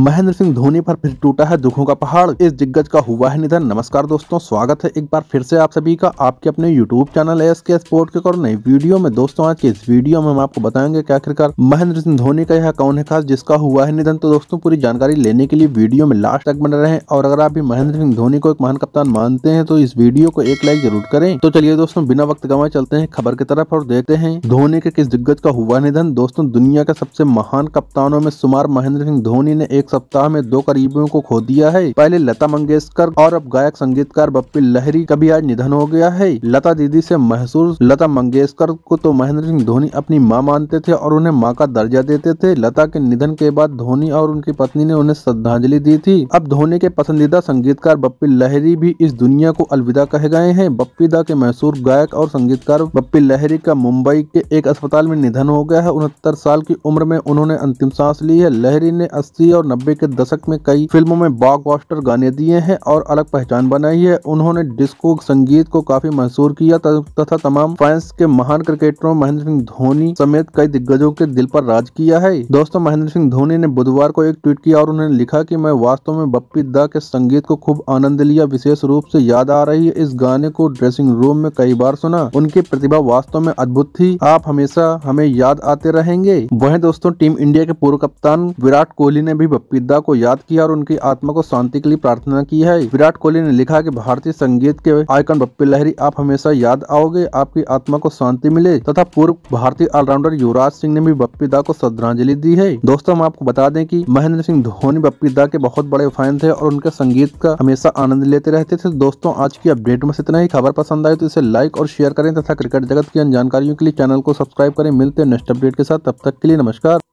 महेंद्र सिंह धोनी पर फिर टूटा है दुखों का पहाड़। इस दिग्गज का हुआ है निधन। नमस्कार दोस्तों, स्वागत है एक बार फिर से आप सभी का आपके अपने YouTube channel S K sport के और नई वीडियो में। दोस्तों, आज की इस वीडियो में हम आपको बताएँगे कि आखिरकार महेंद्र सिंह धोनी का यह कौन है खास जिसका हुआ है निधन। तो दोस्तों, पूरी जानकारी लेने के लिए वीडियो में लास्ट तक बने रहे और अगर आप भी महेंद्र सिंह धोनी को एक महान कप्तान मानते हैं तो इस वीडियो को एक लाइक ज़रूर करें। तो चलिए दोस्तों, बिना वक्त गंवाए चलते हैं खबर की तरफ़ और देखते हैं धोनी के किस दिग्गज का हुआ निधन। दोस्तों, दुनिया के सबसे महान कप्तानों में सुमार महेंद्र सिंह धोनी ने एक सप्ताह में दो करीबियों को खो दिया है। पहले लता मंगेशकर और अब गायक संगीतकार बप्पी लहरी का भी आज निधन हो गया है। लता दीदी से महसूस, लता मंगेशकर को तो महेंद्र सिंह धोनी अपनी माँ मानते थे और उन्हें माँ का दर्जा देते थे। लता के निधन के बाद धोनी और उनकी पत्नी ने उन्हें श्रद्धांजलि दी थी। अब धोनी के पसंदीदा संगीतकार बप्पी लहरी भी इस दुनिया को अलविदा कह गए हैं। बप्पी दा के मशहूर गायक और संगीतकार बप्पी लहरी का मुंबई के एक अस्पताल में निधन हो गया है। उनहत्तर साल की उम्र में उन्होंने अंतिम सांस ली है। लहरी ने अस्सी और नब्बे के दशक में कई फ़िल्मों में ब्लॉकबस्टर गाने दिए हैं और अलग पहचान बनाई है। उन्होंने डिस्को संगीत को काफ़ी मशहूर किया तथा तमाम फैंस के महान क्रिकेटरों महेंद्र सिंह धोनी समेत कई दिग्गजों के दिल पर राज किया है। दोस्तों, महेंद्र सिंह धोनी ने बुधवार को एक ट्वीट किया और उन्होंने लिखा कि मैं वास्तव में बप्पी दा के संगीत को खूब आनंद लिया। विशेष रूप से याद आ रही है, इस गाने को ड्रेसिंग रूम में कई बार सुना। उनकी प्रतिभा वास्तव में अद्भुत थी। आप हमेशा हमें याद आते रहेंगे। वह दोस्तों, टीम इंडिया के पूर्व कप्तान विराट कोहली ने भी दा को याद किया और उनकी आत्मा को शांति के लिए प्रार्थना की है। विराट कोहली ने लिखा कि भारतीय संगीत के आइकन बप्पी लहरी आप हमेशा याद आओगे, आपकी आत्मा को शांति मिले। तथा पूर्व भारतीय ऑलराउंडर युवराज सिंह ने भी बप्पी दा को श्रद्धांजलि दी है। दोस्तों, हम आपको बता दें कि महेंद्र सिंह धोनी बप्पी दा के बहुत बड़े फ़ैन थे और उनके संगीत का हमेशा आनंद लेते रहते थे। दोस्तों, आज की अपडेट में इतना ही। खबर पसंद आए तो इसे लाइक और शेयर करें तथा क्रिकेट जगत की अन्य जानकारियों के लिए चैनल को सब्सक्राइब करें। मिलते हैं नेक्स्ट अपडेट के साथ। तब तक के लिए नमस्कार।